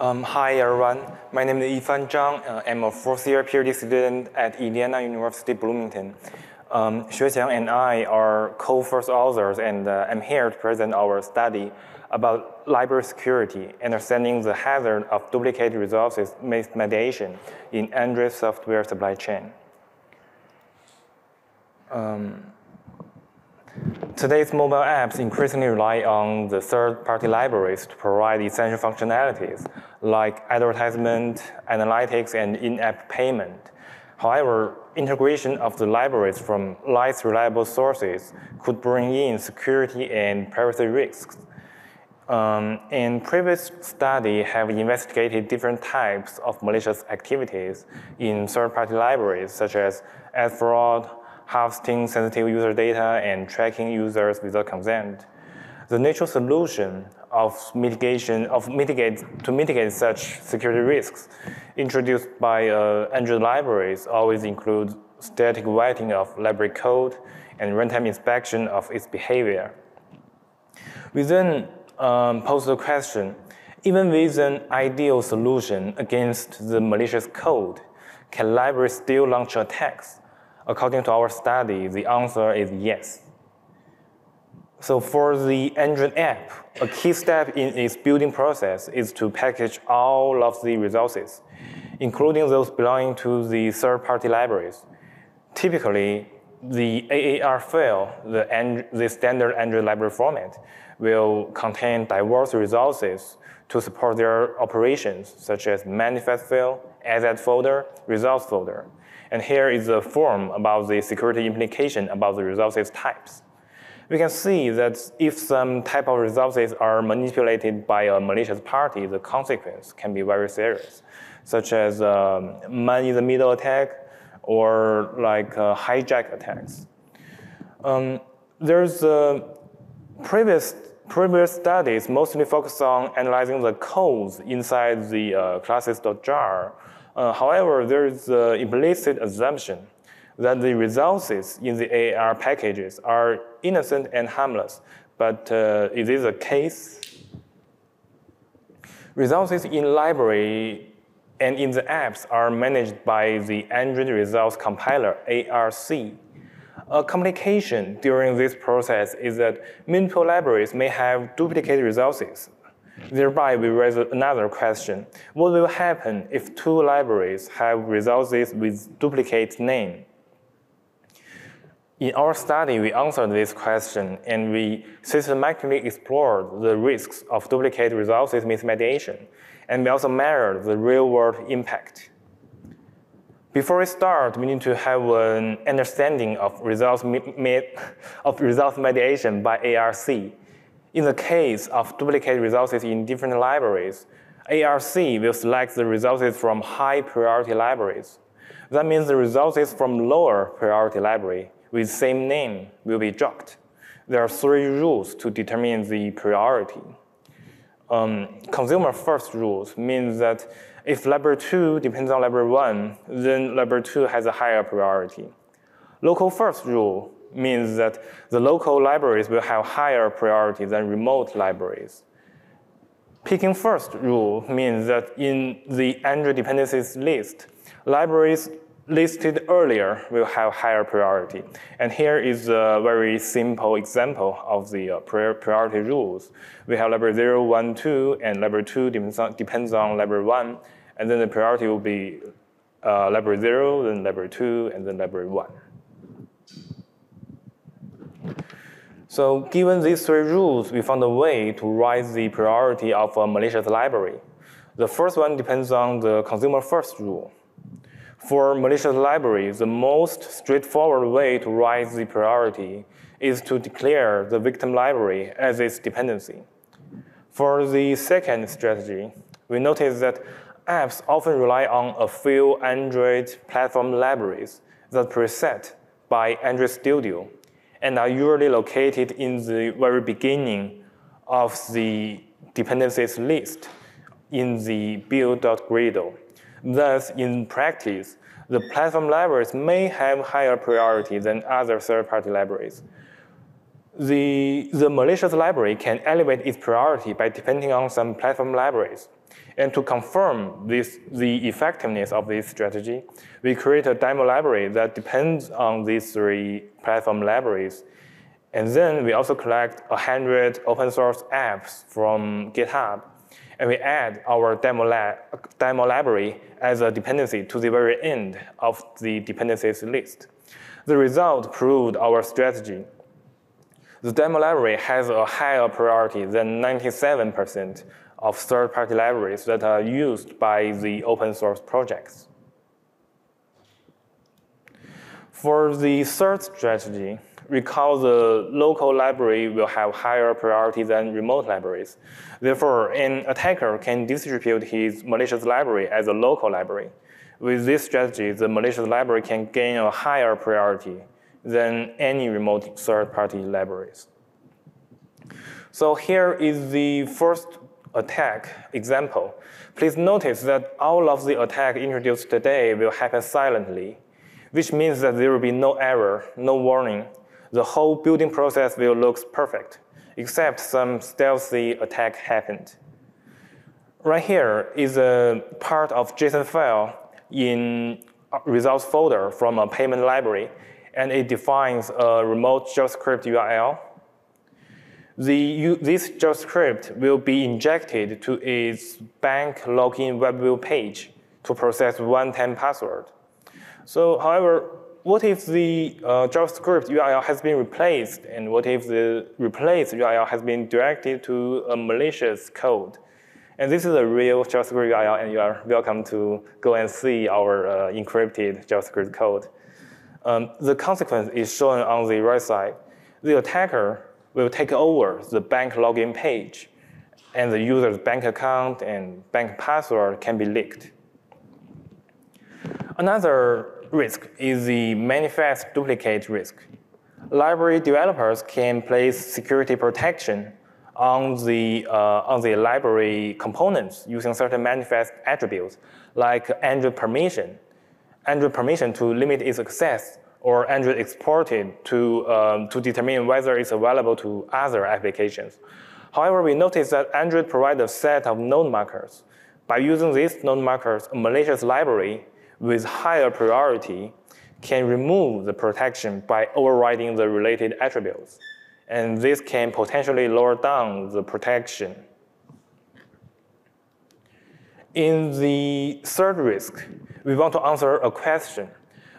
Um, hi everyone, my name is Yifan Zhang. Uh, I'm a fourth year PhD student at Indiana University Bloomington. Um, Xueqiang and I are co-first authors and uh, I'm here to present our study about library security, understanding the hazard of duplicate resource mismediation in Android software supply chain. Um, Today's mobile apps increasingly rely on the third-party libraries to provide essential functionalities like advertisement, analytics, and in-app payment. However, integration of the libraries from less reliable sources could bring in security and privacy risks. Um, and previous studies have investigated different types of malicious activities in third-party libraries, such as ad fraud, harvesting sensitive user data and tracking users without consent. The natural solution of mitigation of mitigate to mitigate such security risks introduced by uh, Android libraries always includes static vetting of library code and runtime inspection of its behavior. We then um, pose the question, even with an ideal solution against the malicious code, can libraries still launch attacks? According to our study, the answer is yes. So for the Android app, a key step in its building process is to package all of the resources, including those belonging to the third-party libraries. Typically, the AAR file, the, the standard Android library format, will contain diverse resources to support their operations, such as manifest file, asset folder, resource folder. And here is a form about the security implication about the resources types. We can see that if some type of resources are manipulated by a malicious party, the consequence can be very serious, such as um, man-in-the-middle attack or like uh, hijack attacks. Um, there's uh, previous previous studies mostly focus on analyzing the codes inside the uh, classes.jar uh, however, there is an implicit assumption that the resources in the AAR packages are innocent and harmless. But uh, is this the case? Resources in library and in the apps are managed by the Android Resource Compiler, ARC. A complication during this process is that multiple libraries may have duplicate resources Thereby, we raise another question. What will happen if two libraries have resources with duplicate name? In our study, we answered this question and we systematically explored the risks of duplicate resources mismediation, and we also measured the real-world impact. Before we start, we need to have an understanding of resource, of resource mediation by ARC. In the case of duplicate resources in different libraries, ARC will select the resources from high priority libraries. That means the resources from lower priority library with same name will be dropped. There are three rules to determine the priority. Um, consumer first rules means that if library 2 depends on library 1, then library 2 has a higher priority. Local first rule means that the local libraries will have higher priority than remote libraries. Picking first rule means that in the Android dependencies list, libraries listed earlier will have higher priority. And here is a very simple example of the uh, priority rules. We have library 0, 1, 2, and library 2 depends on, depends on library 1, and then the priority will be uh, library 0, then library 2, and then library 1. So given these three rules, we found a way to raise the priority of a malicious library. The first one depends on the consumer first rule. For malicious libraries, the most straightforward way to raise the priority is to declare the victim library as its dependency. For the second strategy, we notice that apps often rely on a few Android platform libraries that preset by Android Studio and are usually located in the very beginning of the dependencies list in the build.gradle. Thus, in practice, the platform libraries may have higher priority than other third-party libraries. The, the malicious library can elevate its priority by depending on some platform libraries. And to confirm this, the effectiveness of this strategy, we create a demo library that depends on these three platform libraries. And then we also collect 100 open source apps from GitHub. And we add our demo, demo library as a dependency to the very end of the dependencies list. The result proved our strategy. The demo library has a higher priority than 97% of third-party libraries that are used by the open source projects. For the third strategy, recall the local library will have higher priority than remote libraries. Therefore, an attacker can distribute his malicious library as a local library. With this strategy, the malicious library can gain a higher priority than any remote third-party libraries. So here is the first attack example. Please notice that all of the attack introduced today will happen silently, which means that there will be no error, no warning. The whole building process will look perfect, except some stealthy attack happened. Right here is a part of JSON file in resource folder from a payment library, and it defines a remote JavaScript URL. The, this JavaScript will be injected to its bank login web view page to process one-time password. So, however, what if the uh, JavaScript URL has been replaced, and what if the replaced URL has been directed to a malicious code? And this is a real JavaScript URL, and you are welcome to go and see our uh, encrypted JavaScript code. Um, the consequence is shown on the right side. The attacker will take over the bank login page, and the user's bank account and bank password can be leaked. Another risk is the manifest duplicate risk. Library developers can place security protection on the, uh, on the library components using certain manifest attributes, like Android permission, Android permission to limit its access, or Android exported to, um, to determine whether it's available to other applications. However, we notice that Android provides a set of node markers. By using these node markers, a malicious library with higher priority can remove the protection by overriding the related attributes and this can potentially lower down the protection. In the third risk, we want to answer a question.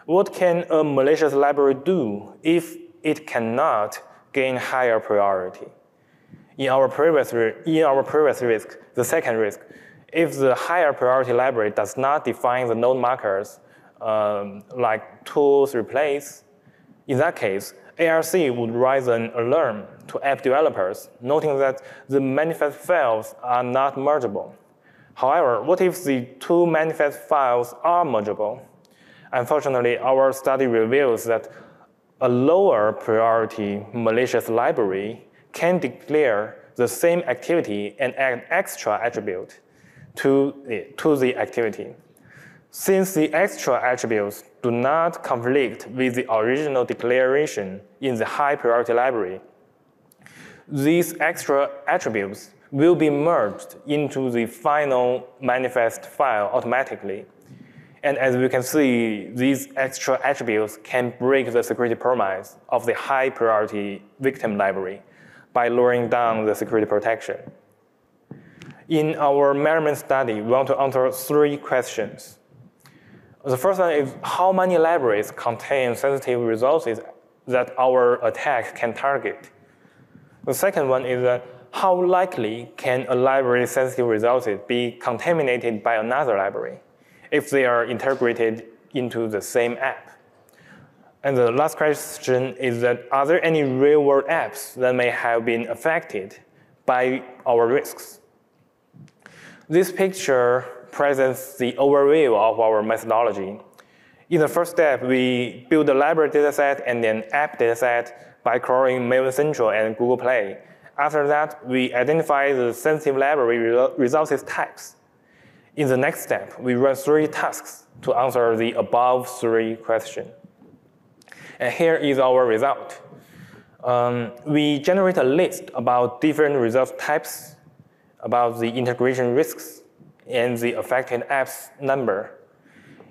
What can a malicious library do if it cannot gain higher priority? In our previous, in our previous risk, the second risk, if the higher priority library does not define the node markers um, like tools replace, in that case, ARC would raise an alarm to app developers, noting that the manifest files are not mergeable. However, what if the two manifest files are mergeable? Unfortunately, our study reveals that a lower priority malicious library can declare the same activity and add extra attribute to, to the activity. Since the extra attributes do not conflict with the original declaration in the high priority library, these extra attributes will be merged into the final manifest file automatically. And as we can see, these extra attributes can break the security promise of the high priority victim library by lowering down the security protection. In our measurement study, we want to answer three questions. The first one is how many libraries contain sensitive resources that our attack can target. The second one is uh, how likely can a library sensitive resources be contaminated by another library if they are integrated into the same app. And the last question is that are there any real world apps that may have been affected by our risks? This picture presents the overview of our methodology. In the first step, we build a library dataset and an app dataset by crawling Maven Central and Google Play. After that, we identify the sensitive library resources types. In the next step, we run three tasks to answer the above three questions. And here is our result. Um, we generate a list about different resource types, about the integration risks, and the affected app's number.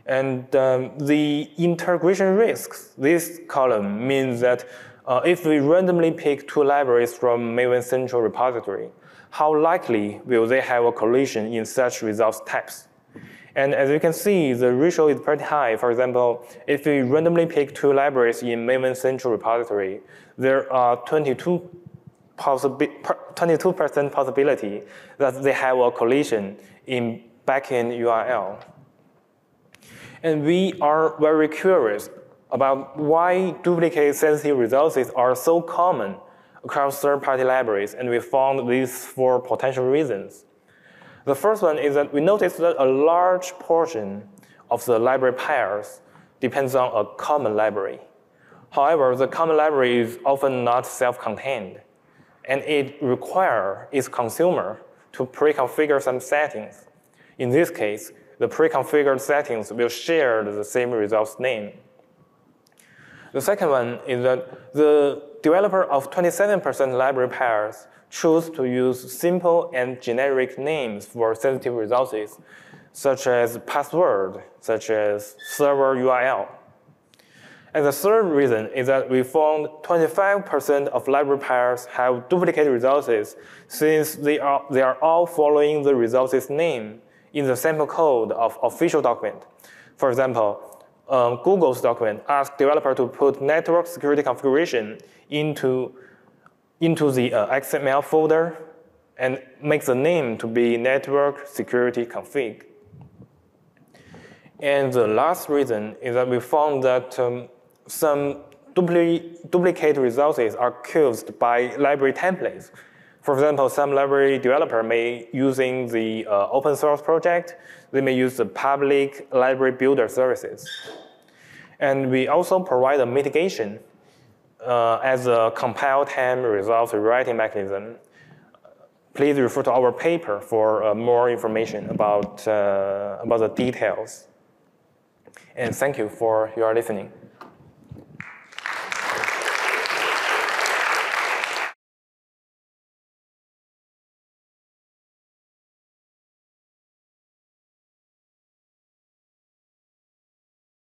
And um, the integration risks, this column means that uh, if we randomly pick two libraries from Maven Central repository, how likely will they have a collision in such resource types? And as you can see, the ratio is pretty high. For example, if we randomly pick two libraries in Maven Central repository, there are 22 22% possibility that they have a collision in backend URL. And we are very curious about why duplicate sensitive resources are so common across third-party libraries, and we found these four potential reasons. The first one is that we noticed that a large portion of the library pairs depends on a common library. However, the common library is often not self-contained, and it requires its consumer to pre-configure some settings. In this case, the pre-configured settings will share the same resource name. The second one is that the developer of 27% library pairs choose to use simple and generic names for sensitive resources, such as password, such as server URL. And the third reason is that we found 25% of library pairs have duplicate resources since they are, they are all following the resource's name in the sample code of official document. For example, um, Google's document asks developer to put network security configuration into, into the uh, XML folder and make the name to be network security config. And the last reason is that we found that um, some dupli duplicate resources are caused by library templates. For example, some library developer may using the uh, open source project, they may use the public library builder services. And we also provide a mitigation uh, as a compile time resolve rewriting mechanism. Please refer to our paper for uh, more information about, uh, about the details. And thank you for your listening.